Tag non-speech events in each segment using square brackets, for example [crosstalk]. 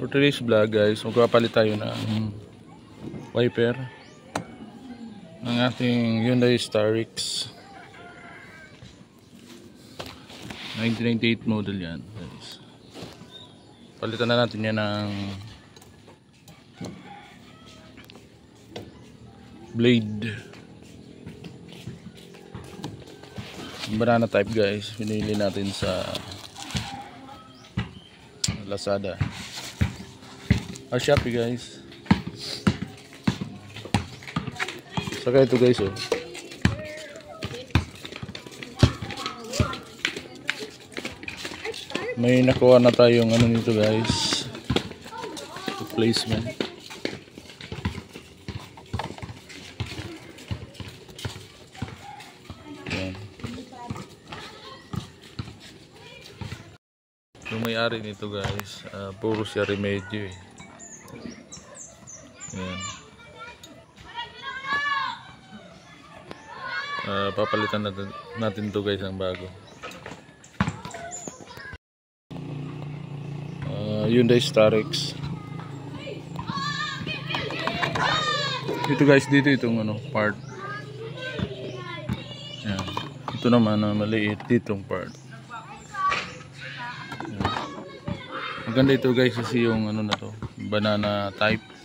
For today's vlog guys, magpapalit tayo ng wiper ng ating Hyundai Starix. 1998 model yan guys. Palitan na natin yan ng blade. Banana type guys pinili natin sa Lazada Ah, Shopee guys. Saka ito guys oh. May nakuha na tayong ano nito guys. Replacement. Yung may-ari nito guys, ah, puro siya remedyo eh. Uh, papalitan natin, natin to guys ang bago. Uh, Hyundai Starix. Ito guys dito itong ano part. Ayan. Ito naman uh, maliit ditong part. Ayan. Maganda ito guys kasi yung ano na to, banana type.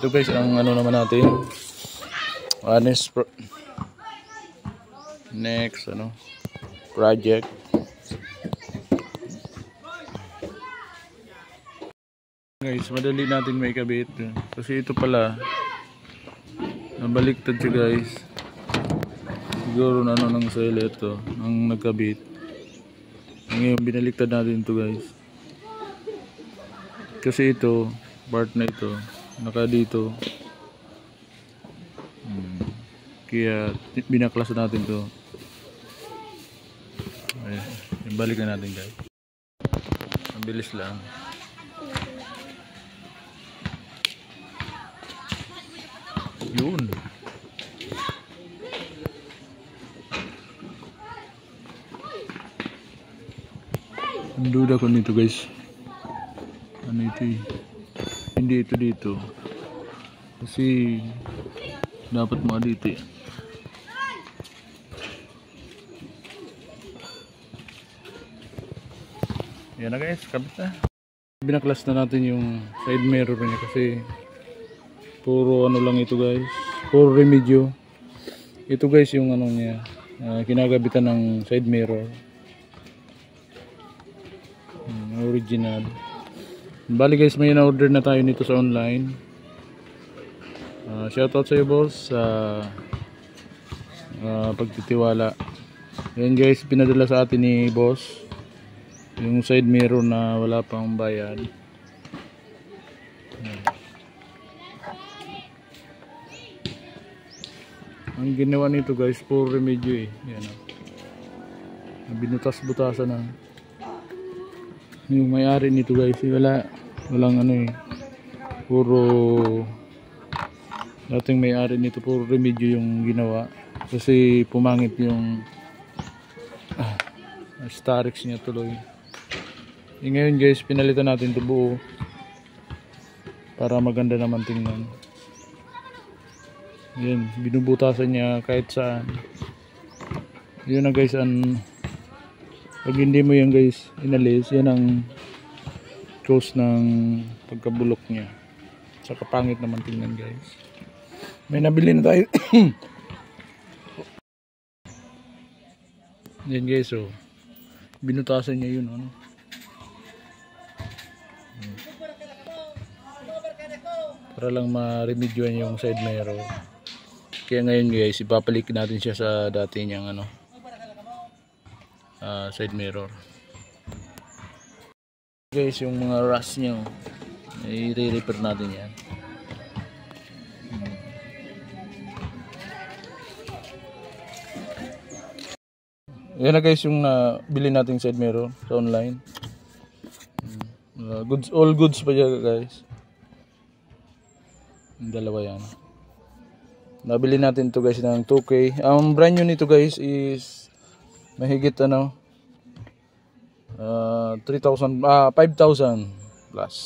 Ito guys ang ano naman natin. Honest pro next ano project. Guys, madali natin may kabit. Kasi ito pala nabaliktad siya guys. Siguro na ano ng seller to, ang nagkabit. Ngayon binaliktad natin to guys. Kasi ito, part na ito, naka dito. Hmm. kaya binaklas natin to. Ayan. balik na natin guys. Ang bilis lang. Yun. Ang duda ko nito guys. Ano ito eh hindi ito dito. Kasi dapat mga dito yan yan na guys. Kabit na. Binaklas na natin yung side mirror niya kasi puro ano lang ito guys. Puro remedyo. Ito guys yung ano niya. Uh, kinagabitan ng side mirror. Um, original bali guys may na-order na tayo nito sa online. Uh, shoutout sa iyo boss sa uh, pagtitiwala. Yan guys pinadala sa atin ni boss. Yung side mirror na wala pang bayad. Ang ginawa nito guys puro remedyo eh. Yan oh. binutas-butasan na. Yung may-ari nito guys wala walang ano eh. Puro dating may-ari nito puro remedyo yung ginawa. Kasi pumangit yung ah, starix niya tuloy. E ngayon guys pinalitan natin ito buo. Para maganda naman tingnan. Yan binubutasan niya kahit saan. Yun na guys ang pag hindi mo yan guys inalis yan ang cause ng pagkabulok niya. Saka pangit naman tingnan guys. May nabili na tayo. [coughs] Yan guys oh. Binutasan niya yun ano? Para lang ma-remedyoan yung side mirror kaya ngayon guys ipapalik natin siya sa dati niyang ano uh, side mirror guys yung mga rust niya i-repair natin yan. Yan na guys yung uh, bili nating side mirror sa online. Uh, goods all goods pa dyan guys. Yung dalawa yan. Nabili natin to guys ng 2k ang brand new nito guys is mahigit ano uh, 3,000 ah 5,000 plus.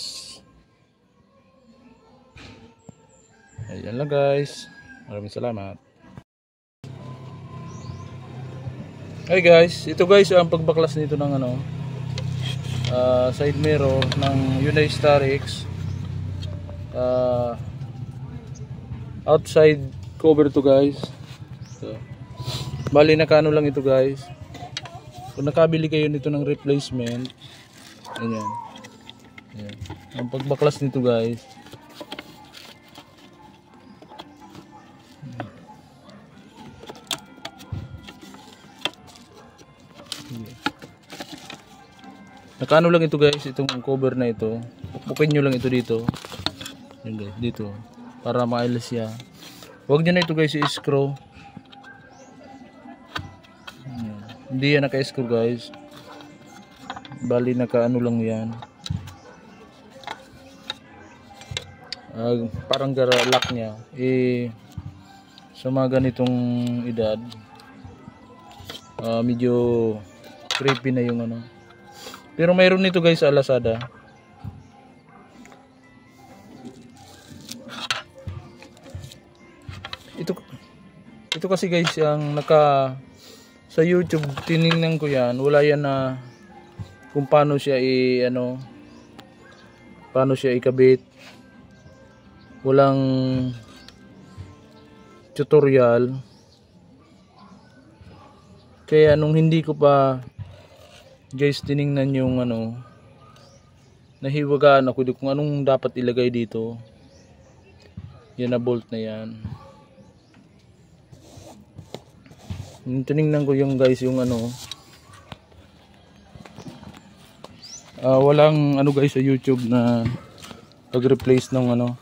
Ayan lang guys. Maraming salamat. Hey guys, ito guys ang pagbaklas nito ng ano uh, side mirror ng Hyundai Starex uh, outside cover to guys. So, bali nakano lang ito guys kung nakabili kayo nito ng replacement ayan ayan ang pagbaklas nito guys Nakano lang ito guys, itong cover na ito. Pukpukin nyo lang ito dito. Yan guys, dito. Para maalis siya. Huwag nyo na ito guys i-screw. Hindi yan naka-screw guys. Bali naka-ano lang yan. Uh, parang gara lock niya. Eh, sa mga ganitong edad, uh, medyo creepy na yung ano pero mayroon nito guys sa Lazada. Ito ito kasi guys yung naka sa YouTube tiningnan ko yan. Wala yan na kung paano siya i ano paano siya ikabit. Walang tutorial. Kaya nung hindi ko pa guys tiningnan yung ano nahiwagaan ako kung anong dapat ilagay dito yan na bolt na yan tiningnan ko yung guys yung ano uh, walang ano guys sa youtube na pag replace ng ano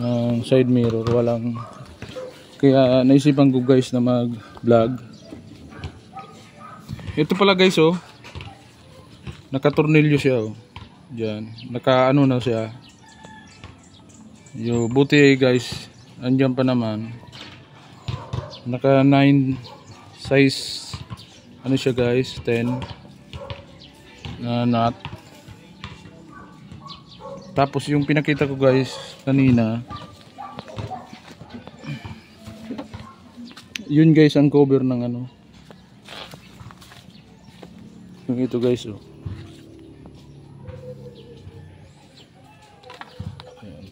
ng side mirror walang kaya naisipan ko guys na mag vlog ito pala guys oh. Nakatornilyo siya oh. Diyan. Naka ano na siya. Yo, buti guys. Andiyan pa naman. Naka 9 size ano siya guys, 10 na nut. Tapos yung pinakita ko guys kanina yun guys ang cover ng ano yung ito guys oh. Ayan.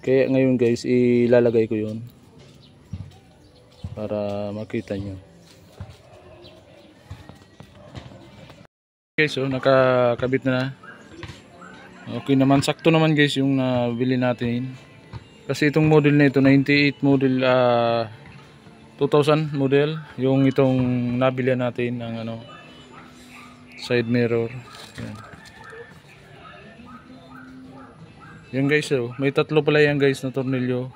Kaya ngayon guys ilalagay ko yun para makita nyo. Guys oh nakakabit na. Okay naman sakto naman guys yung nabili natin. Kasi itong model na ito 98 model uh, 2000 model yung itong nabili natin ng ano side mirror yan yan guys oh, may tatlo pala yan guys na tornilyo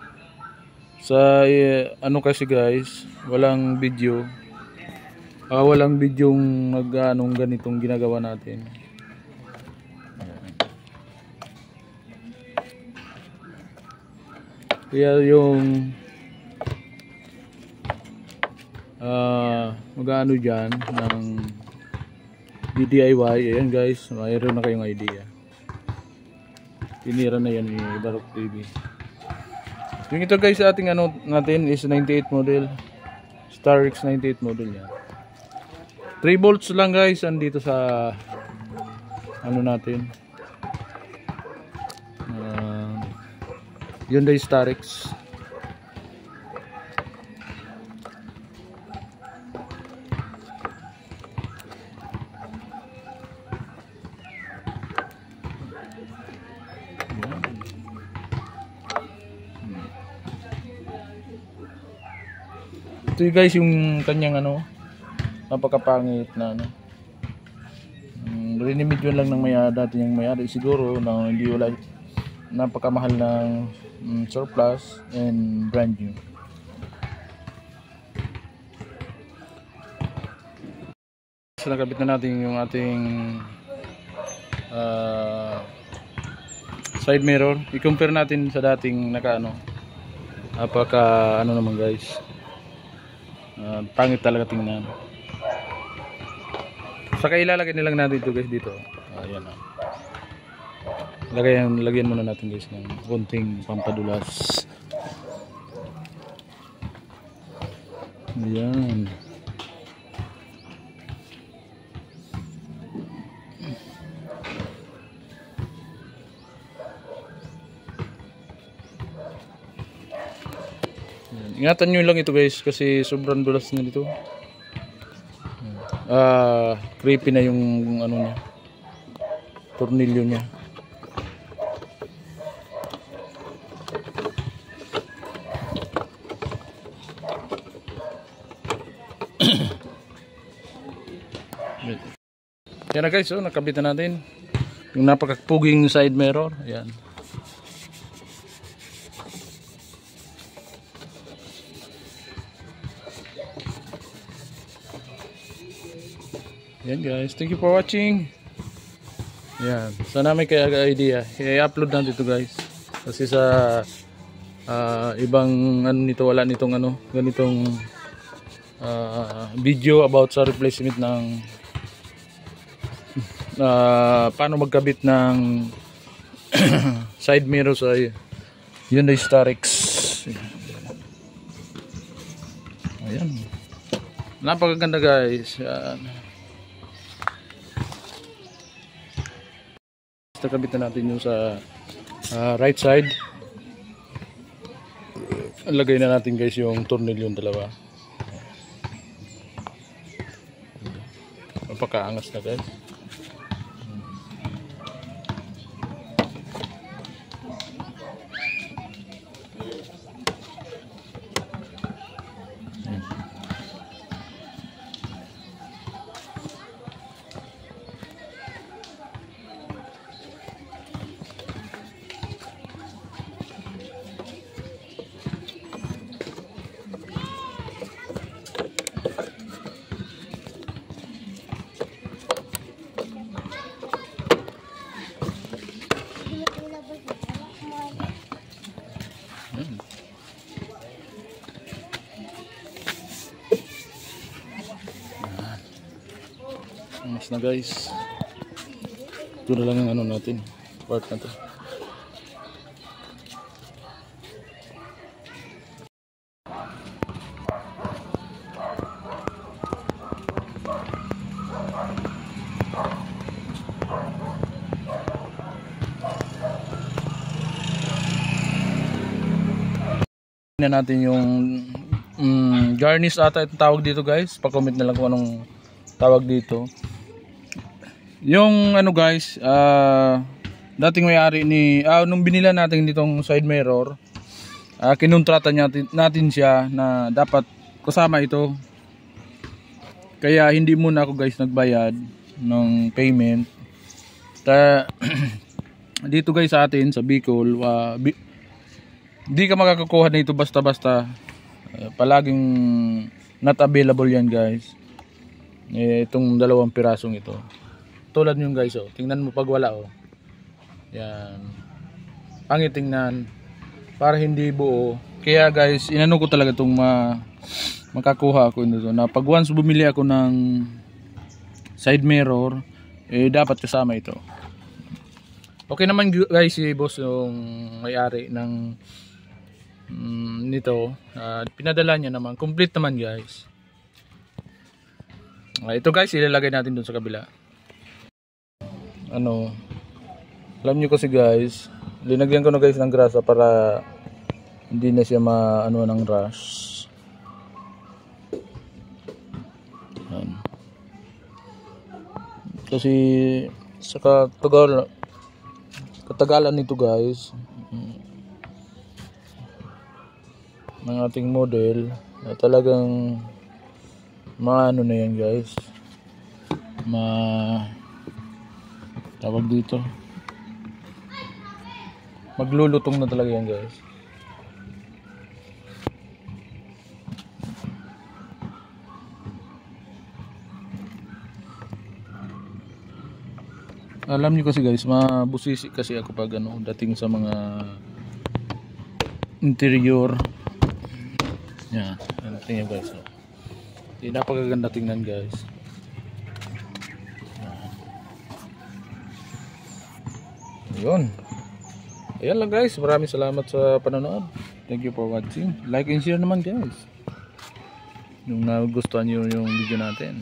sa eh, ano kasi guys walang video. Ah, walang video nag anong ganitong ginagawa natin. Kaya yung uh, mag-ano dyan ng DIY ayan guys mayroon na kayong idea. Tinira na yan ni Barok TV yung ito guys ating ano natin is 98 model. Star X 98 model yan. 3 volts lang guys andito sa ano natin. Uh, Hyundai Star Ito guys yung kanyang ano napakapangit na ano. Um, rinimidyo lang ng maya dati yung mayari. Siguro na hindi wala napakamahal ng um, surplus and brand new. So nakabit na natin yung ating uh, side mirror. I-compare natin sa dating naka ano napaka ano naman guys uh, pangit talaga tingnan Saka ilalagay nilang natin ito guys dito. Ayan ah. Lagyan, lagyan muna natin guys ng konting pampadulas. Ayan. Ingatan nyo lang ito guys kasi sobrang dulas na dito. Ah, creepy na yung ano niya. Tornilyo niya. [coughs] Yan na guys, oh, nakabit na natin. Yung napakapuging side mirror. Ayan. Yan guys, thank you for watching. Yan, sana may kaya idea. I-upload natin ito guys. Kasi sa ah, ibang ano nito wala nitong ano, ganitong ah, video about sa replacement ng [laughs] ah, paano magkabit ng [clears throat] side mirror sa Hyundai Starex. Ayan. Napakaganda guys. Yan. Basta kabitan natin yung sa ah, right side. Lagay na natin guys yung tornilyo yung dalawa. Napakaangas na guys. Mas na guys. Ito na lang ang ano natin. Part na to. na natin yung mm, garnish ata itong tawag dito guys pa-comment na lang kung anong tawag dito yung ano guys ah dating may-ari ni ah, nung binila natin ditong side mirror ah, kinontrata natin, natin siya na dapat kasama ito kaya hindi muna ako guys nagbayad ng payment ta [clears throat] dito guys sa atin sa Bicol ah, Bi- di ka makakakuha nito basta-basta. Uh, palaging not available yan guys. Eh, itong dalawang pirasong ito. Tulad nyo guys oh. Tingnan mo pag wala oh. Yan. Pangit tingnan. Para hindi buo. Kaya guys, inano ko talaga itong ma makakuha ako nito. Na pag once bumili ako ng side mirror, eh dapat kasama ito. Okay naman guys si boss yung may-ari ng mm, nito Ah, pinadala niya naman complete naman guys Ah, ito guys ilalagay natin dun sa kabila ano alam nyo kasi guys linagyan ko na guys ng grasa para hindi na siya maano ng rush Yan. kasi sa katagal katagalan nito guys ng ating model na talagang maano na yan guys ma tawag dito. Maglulutong na talaga yan guys. Alam niyo kasi guys mabusisi kasi ako pag ano dating sa mga interior. Yan. Yan tingnan guys oh. Di napakaganda tingnan guys Yun. Ayan lang guys. Maraming salamat sa panonood. Thank you for watching. Like and share naman guys. Yung nagustuhan nyo yung video natin.